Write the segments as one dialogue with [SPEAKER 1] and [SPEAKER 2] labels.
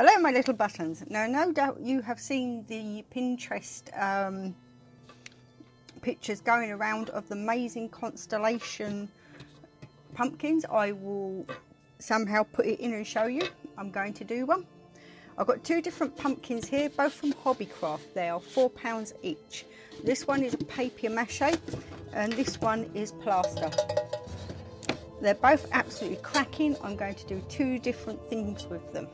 [SPEAKER 1] Hello, my little buttons. Now, no doubt you have seen the Pinterest um, pictures going around of the amazing constellation pumpkins. I will somehow put it in and show you. I'm going to do one. I've got two different pumpkins here, both from Hobbycraft. They are four pounds each. This one is a papier mâché and this one is plaster. They're both absolutely cracking. I'm going to do two different things with them.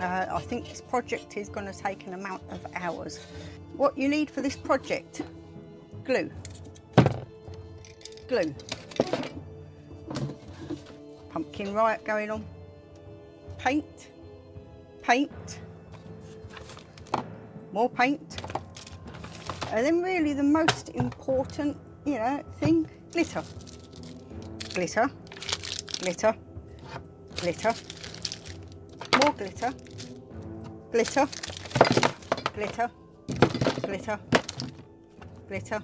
[SPEAKER 1] Uh, I think this project is going to take an amount of hours. What you need for this project, glue, glue, pumpkin riot going on, paint, paint, more paint, and then really the most important, you know, thing, glitter, glitter, glitter, glitter, more glitter, glitter, glitter, glitter, glitter,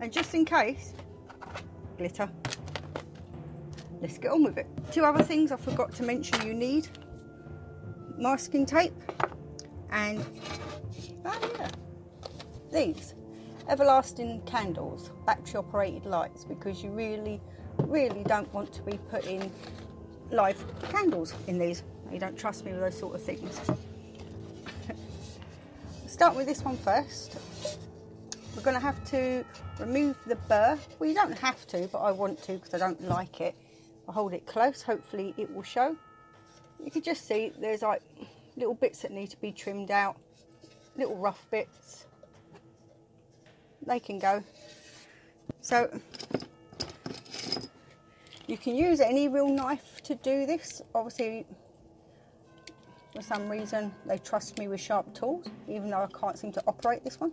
[SPEAKER 1] and just in case, glitter. Let's get on with it. Two other things I forgot to mention you need. Masking tape and, oh yeah, these everlasting candles, battery operated lights, because you really, really don't want to be putting live candles in these. You don't trust me with those sort of things. Start with this one first. We're going to have to remove the burr. Well, you don't have to, but I want to because I don't like it. I'll hold it close. Hopefully it will show. You can just see there's like little bits that need to be trimmed out. Little rough bits. They can go. So you can use any real knife to do this. Obviously for some reason they trust me with sharp tools even though I can't seem to operate this one.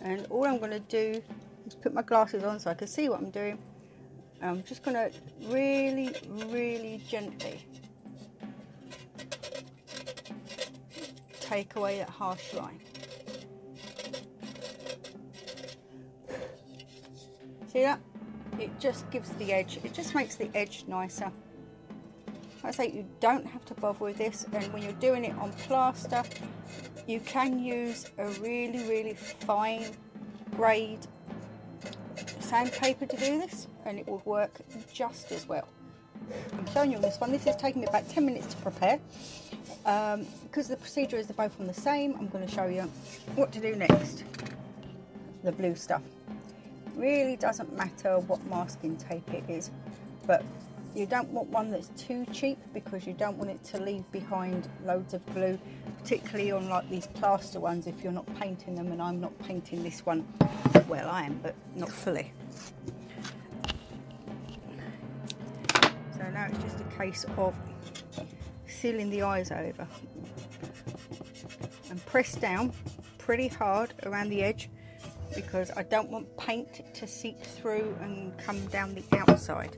[SPEAKER 1] And all I'm going to do is put my glasses on so I can see what I'm doing. I'm just going to really really gently take away that harsh line. See that? It just gives the edge. It just makes the edge nicer I say you don't have to bother with this and when you're doing it on plaster you can use a really really fine grade sandpaper to do this and it will work just as well. I'm showing you on this one, this is taking me about 10 minutes to prepare. Um, because the procedure is both on the same I'm going to show you what to do next. The blue stuff. Really doesn't matter what masking tape it is but you don't want one that's too cheap because you don't want it to leave behind loads of glue, particularly on like these plaster ones if you're not painting them and I'm not painting this one. Well, I am, but not fully. So now it's just a case of sealing the eyes over and press down pretty hard around the edge because I don't want paint to seep through and come down the outside.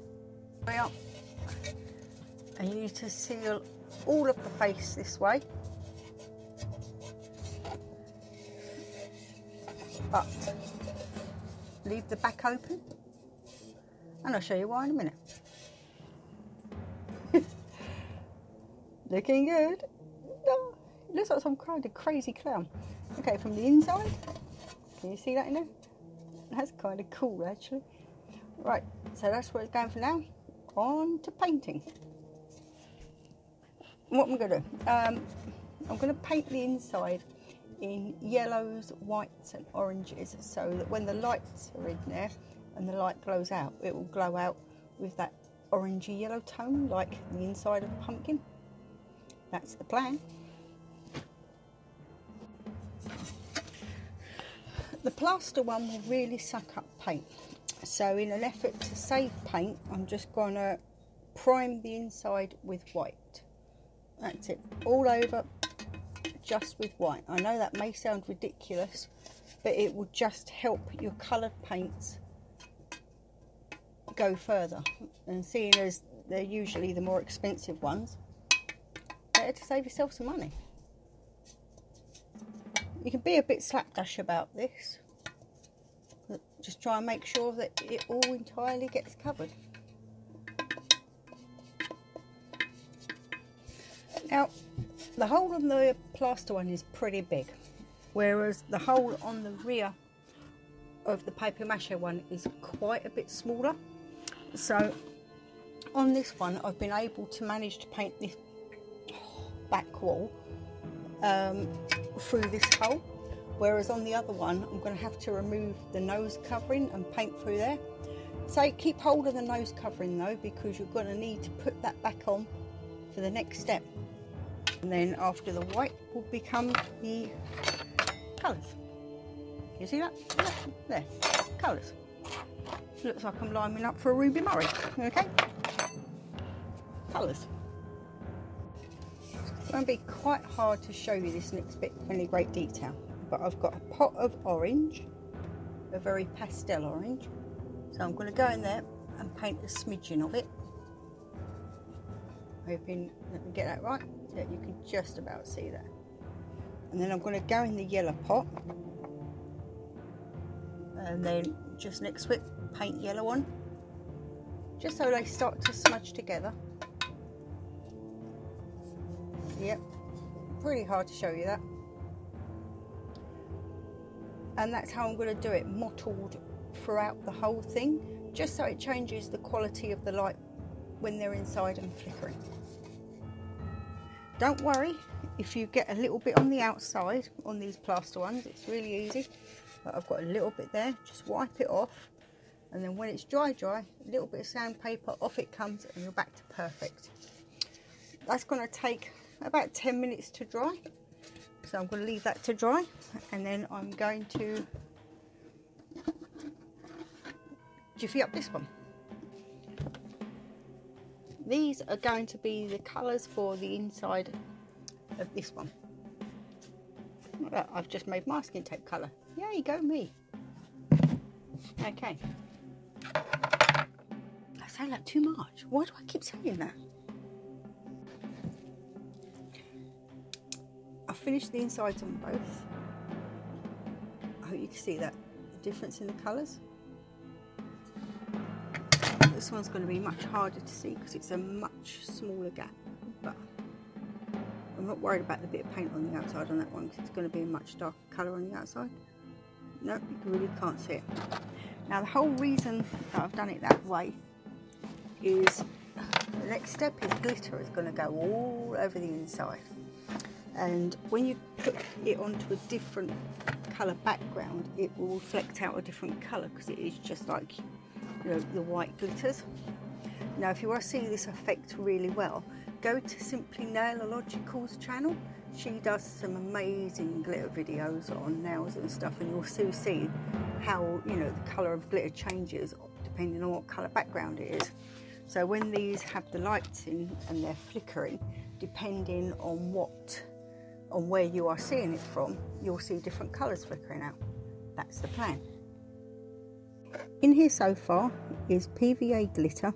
[SPEAKER 1] Well, and you need to seal all of the face this way. But leave the back open. And I'll show you why in a minute. Looking good. Oh, looks like some kind of crazy clown. Okay from the inside. Can you see that in there? That's kind of cool actually. Right so that's where it's going for now. On to painting what I'm going to do, um, I'm going to paint the inside in yellows, whites and oranges so that when the lights are in there and the light glows out, it will glow out with that orangey yellow tone like the inside of a pumpkin. That's the plan. The plaster one will really suck up paint. So in an effort to save paint, I'm just going to prime the inside with white. That's it, all over just with white. I know that may sound ridiculous, but it will just help your coloured paints go further. And seeing as they're usually the more expensive ones, better to save yourself some money. You can be a bit slapdash about this. Just try and make sure that it all entirely gets covered. Now, the hole on the plaster one is pretty big, whereas the hole on the rear of the paper mache one is quite a bit smaller. So on this one, I've been able to manage to paint this back wall um, through this hole. Whereas on the other one, I'm going to have to remove the nose covering and paint through there. So keep hold of the nose covering though, because you're going to need to put that back on for the next step. And then after the white will become the colours. You see that? There, colours. Looks like I'm lining up for a Ruby Murray, okay? Colours. It's going to be quite hard to show you this next bit in any great detail, but I've got a pot of orange, a very pastel orange, so I'm going to go in there and paint a smidgen of it. Hoping, let me get that right, yeah, you can just about see that. And then I'm going to go in the yellow pot, and then just next it, paint yellow on, just so they start to smudge together. Yep, pretty hard to show you that. And that's how I'm going to do it, mottled throughout the whole thing, just so it changes the quality of the light when they're inside and flickering. Don't worry if you get a little bit on the outside on these plaster ones, it's really easy. But I've got a little bit there, just wipe it off. And then when it's dry, dry, a little bit of sandpaper, off it comes and you're back to perfect. That's going to take about 10 minutes to dry. So I'm going to leave that to dry and then I'm going to jiffy up this one. These are going to be the colours for the inside of this one. I've just made masking tape colour. Yay, go me. Okay. I say that too much. Why do I keep saying that? I've finished the insides on both. I hope you can see that the difference in the colours. This one's going to be much harder to see because it's a much smaller gap, but I'm not worried about the bit of paint on the outside on that one because it's going to be a much darker colour on the outside. No, nope, you really can't see it. Now the whole reason that I've done it that way is the next step is glitter is going to go all over the inside and when you put it onto a different colour background it will reflect out a different colour because it is just like you know the white glitters now if you want to see this effect really well go to Simply Nailogical's channel she does some amazing glitter videos on nails and stuff and you'll soon see how you know the colour of glitter changes depending on what colour background it is so when these have the lights in and they're flickering depending on what on where you are seeing it from, you'll see different colours flickering out. That's the plan. In here so far is PVA glitter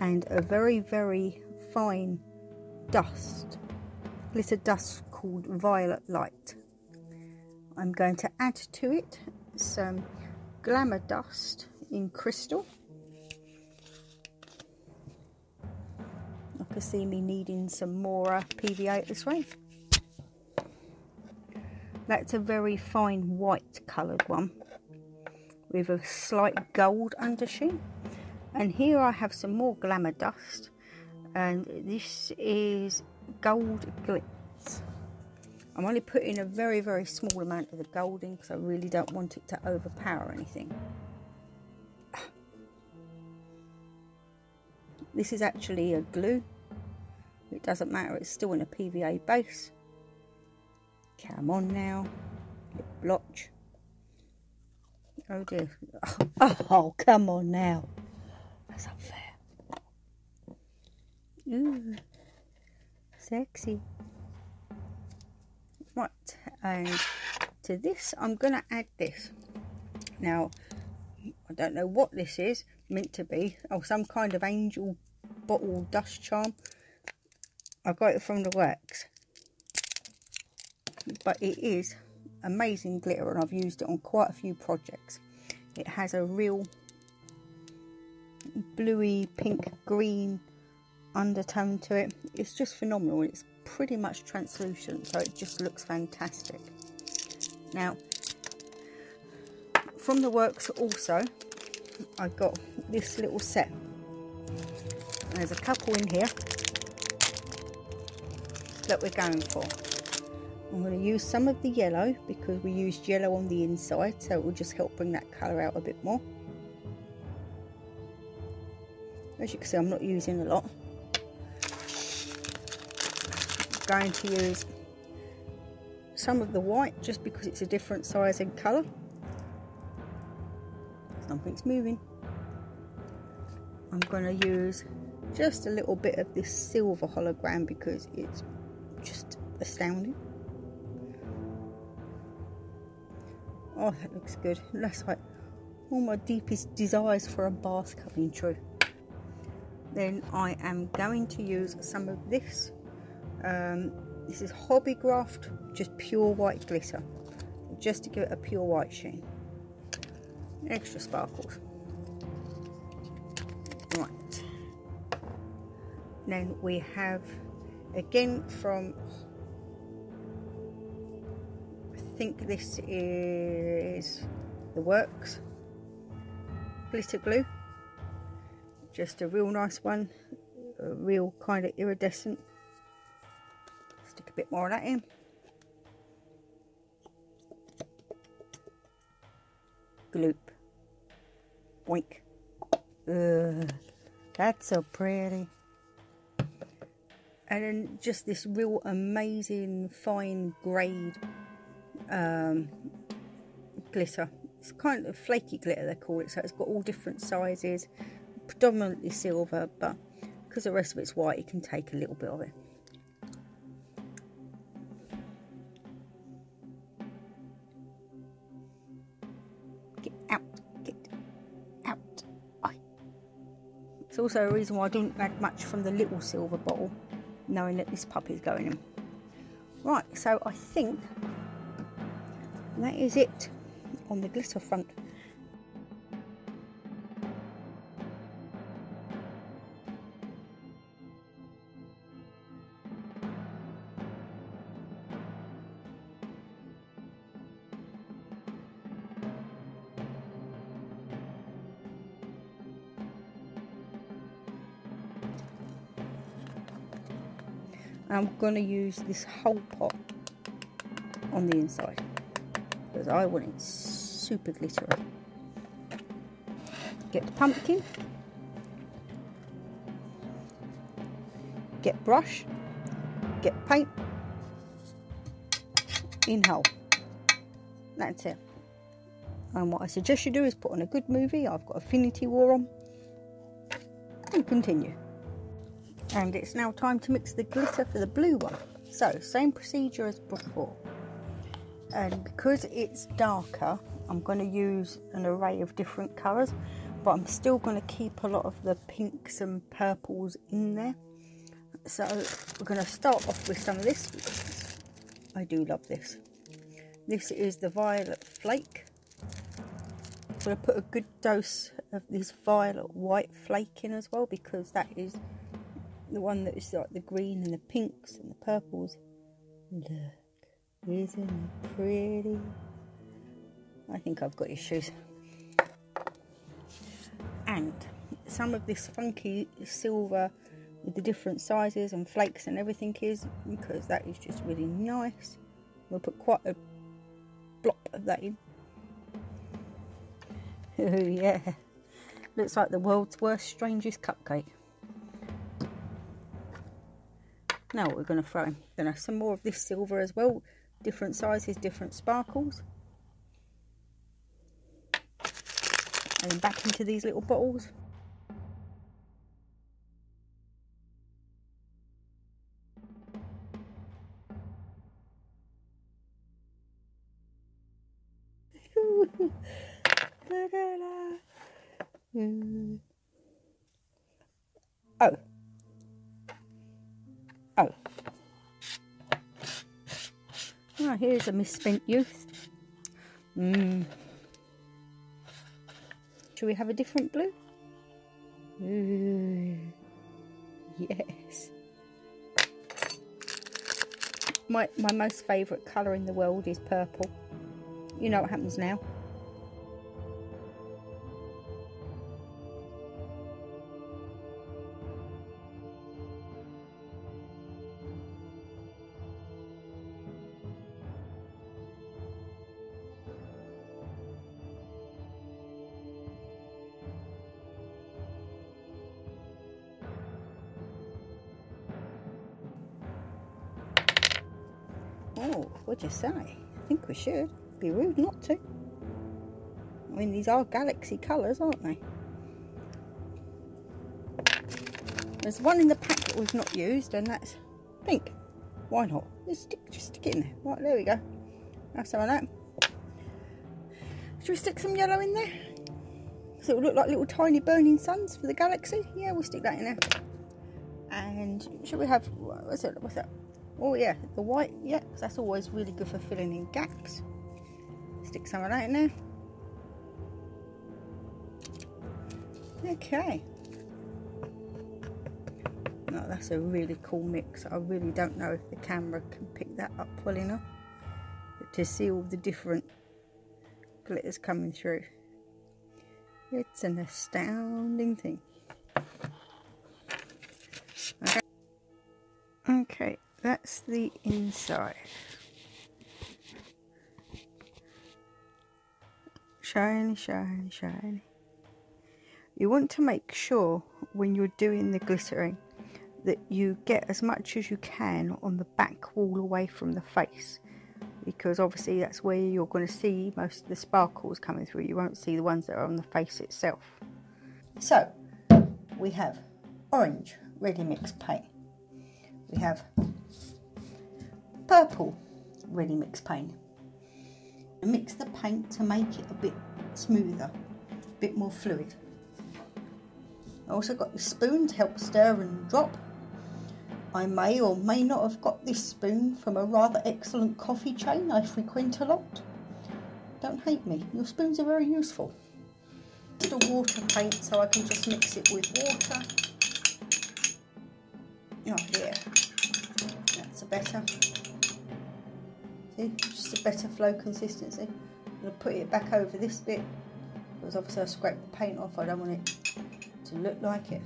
[SPEAKER 1] and a very, very fine dust, glitter dust called Violet Light. I'm going to add to it some Glamour Dust in crystal. I can see me needing some more uh, PVA this way. That's a very fine white coloured one with a slight gold undersheen. And here I have some more Glamour Dust and this is Gold Glitz. I'm only putting a very, very small amount of the gold in because I really don't want it to overpower anything. This is actually a glue. It doesn't matter, it's still in a PVA base. Come on now. Blotch. Oh dear. Oh, come on now. That's unfair. Ooh. Sexy. Right. And to this, I'm going to add this. Now, I don't know what this is meant to be. Oh, some kind of angel bottle dust charm. I got it from the works but it is amazing glitter and I've used it on quite a few projects. It has a real bluey pink green undertone to it. It's just phenomenal. It's pretty much translucent, so it just looks fantastic. Now, from the works also, I got this little set. There's a couple in here that we're going for. I'm going to use some of the yellow because we used yellow on the inside so it will just help bring that colour out a bit more. As you can see I'm not using a lot. I'm going to use some of the white just because it's a different size and colour. Something's moving. I'm going to use just a little bit of this silver hologram because it's just astounding. Oh, that looks good. That's like all my deepest desires for a bath coming true. Then I am going to use some of this. Um, this is Hobby Hobbycraft, just pure white glitter, just to give it a pure white sheen. Extra sparkles. Right. Then we have, again from think this is the works. Glitter glue. Just a real nice one a real kind of iridescent. Stick a bit more of that in. Gloop. Boink Ugh, that's so pretty. And then just this real amazing fine grade um, glitter. It's kind of flaky glitter they call it, so it's got all different sizes, predominantly silver, but because the rest of it's white, you can take a little bit of it. Get out, get out. It's also a reason why I didn't add much from the little silver bottle, knowing that this puppy's going in. Right, so I think and that is it on the glitter front. I'm going to use this whole pot on the inside because I want it super glittery. Get the pumpkin. Get brush. Get paint. Inhale. That's it. And what I suggest you do is put on a good movie. I've got Infinity War on. And continue. And it's now time to mix the glitter for the blue one. So, same procedure as before and because it's darker I'm going to use an array of different colours but I'm still going to keep a lot of the pinks and purples in there. So we're going to start off with some of this I do love this. This is the violet flake. I'm going to put a good dose of this violet white flake in as well because that is the one that is like the green and the pinks and the purples isn't it pretty? I think I've got issues. And some of this funky silver with the different sizes and flakes and everything is because that is just really nice. We'll put quite a blob of that in. Oh yeah, looks like the world's worst, strangest cupcake. Now what we're going to throw in, going to some more of this silver as well different sizes, different sparkles. And then back into these little bottles. Look at that. Oh. Ah, here's a misspent youth. Mm. Should we have a different blue? Ooh. Yes. My, my most favourite colour in the world is purple. You know what happens now. What'd you say? I think we should. Be rude not to. I mean, these are galaxy colours, aren't they? There's one in the pack that we've not used, and that's pink. Why not? Just stick, just stick it in there. Right, there we go. That's some of that. Should we stick some yellow in there? So it will look like little tiny burning suns for the galaxy. Yeah, we'll stick that in there. And should we have, what's it, what's that? Oh yeah, the white, yeah, that's always really good for filling in gaps. Stick some of that in there. Okay. No, that's a really cool mix. I really don't know if the camera can pick that up well enough but to see all the different glitters coming through. It's an astounding thing. That's the inside. Shiny, shiny, shiny. You want to make sure when you're doing the glittering that you get as much as you can on the back wall away from the face because obviously that's where you're going to see most of the sparkles coming through. You won't see the ones that are on the face itself. So we have orange ready mix paint. We have purple ready mix paint. mix the paint to make it a bit smoother, a bit more fluid. I also got the spoon to help stir and drop. I may or may not have got this spoon from a rather excellent coffee chain I frequent a lot. Don't hate me, your spoons are very useful. A water paint so I can just mix it with water. Oh here, that's a better. See, just a better flow consistency. I'm going to put it back over this bit because obviously I scraped the paint off. I don't want it to look like it.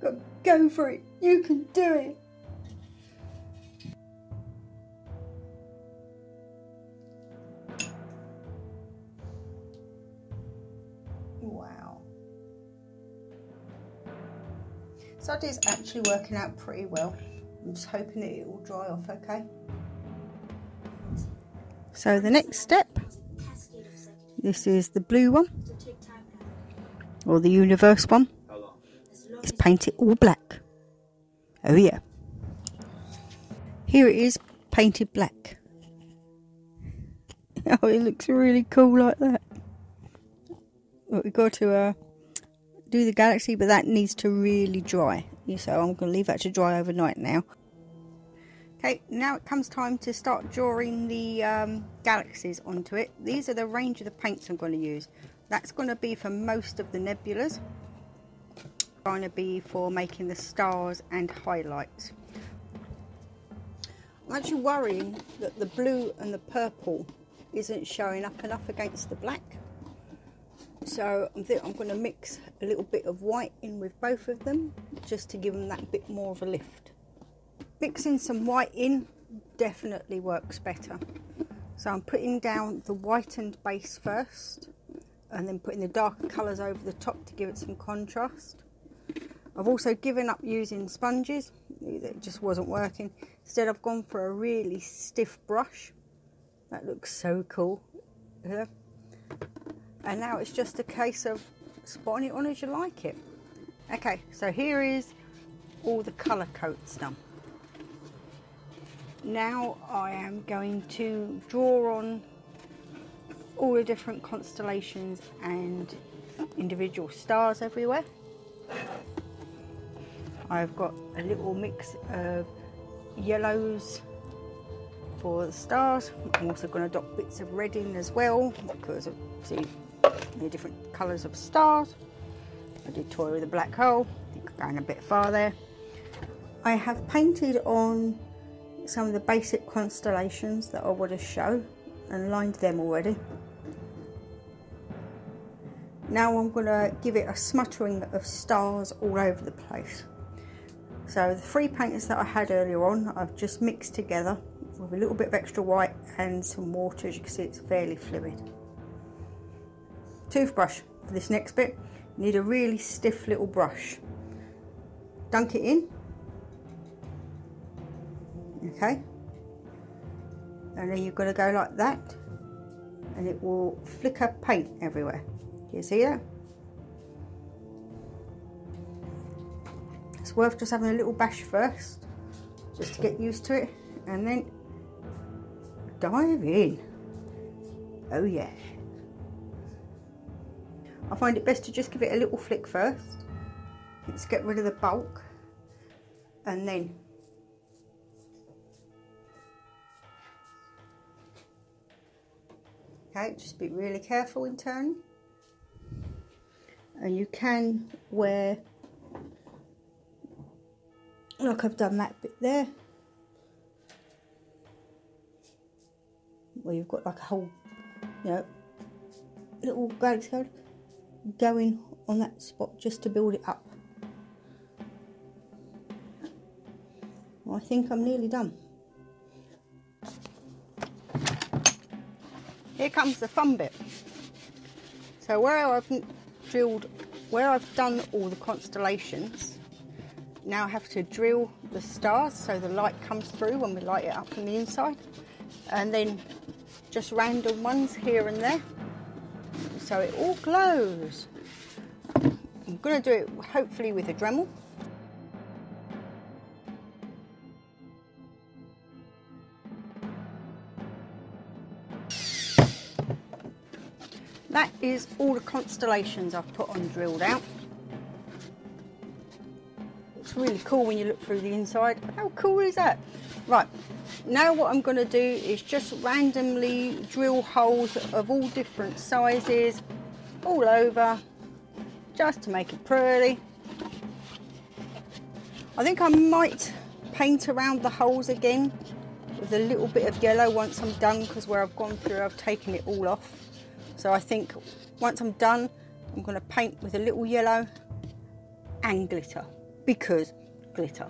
[SPEAKER 1] Go, go for it. You can do it. Is actually working out pretty well. I'm just hoping that it will dry off okay. So the next step, this is the blue one, or the universe one, is paint it all black. Oh yeah. Here it is, painted black. Oh, it looks really cool like that. We've got to uh, do the galaxy, but that needs to really dry. So I'm going to leave that to dry overnight now. Okay, now it comes time to start drawing the um, galaxies onto it. These are the range of the paints I'm going to use. That's going to be for most of the nebulas. Going to be for making the stars and highlights. I'm actually worrying that the blue and the purple isn't showing up enough against the black. So I think I'm going to mix a little bit of white in with both of them just to give them that bit more of a lift. Mixing some white in definitely works better. So I'm putting down the whitened base first and then putting the darker colours over the top to give it some contrast. I've also given up using sponges, it just wasn't working. Instead I've gone for a really stiff brush. That looks so cool. Yeah and now it's just a case of spotting it on as you like it. Okay, so here is all the colour coats done. Now I am going to draw on all the different constellations and individual stars everywhere. I've got a little mix of yellows for the stars. I'm also going to dot bits of red in as well because see the different colours of stars. I did toy with a black hole, I think I'm going a bit far there. I have painted on some of the basic constellations that I want to show and lined them already. Now I'm going to give it a smattering of stars all over the place. So the three painters that I had earlier on, I've just mixed together with a little bit of extra white and some water. As you can see, it's fairly fluid. Toothbrush for this next bit. You need a really stiff little brush. Dunk it in. Okay. And then you're going to go like that. And it will flicker paint everywhere. Do you see that? It's worth just having a little bash first, just to get used to it, and then dive in. Oh yeah. I find it best to just give it a little flick first. Let's get rid of the bulk, and then Okay, just be really careful in turning and you can wear like I've done that bit there where you've got like a whole you know little galaxy going on that spot just to build it up. Well, I think I'm nearly done. Here comes the fun bit. So where I've drilled where I've done all the constellations now I have to drill the stars so the light comes through when we light it up from the inside. And then just random ones here and there so it all glows I'm going to do it hopefully with a Dremel that is all the constellations I've put on drilled out. It's really cool when you look through the inside. How cool is that? Right, now what I'm going to do is just randomly drill holes of all different sizes all over just to make it pretty. I think I might paint around the holes again with a little bit of yellow once I'm done because where I've gone through I've taken it all off. So I think once I'm done, I'm going to paint with a little yellow and glitter because glitter.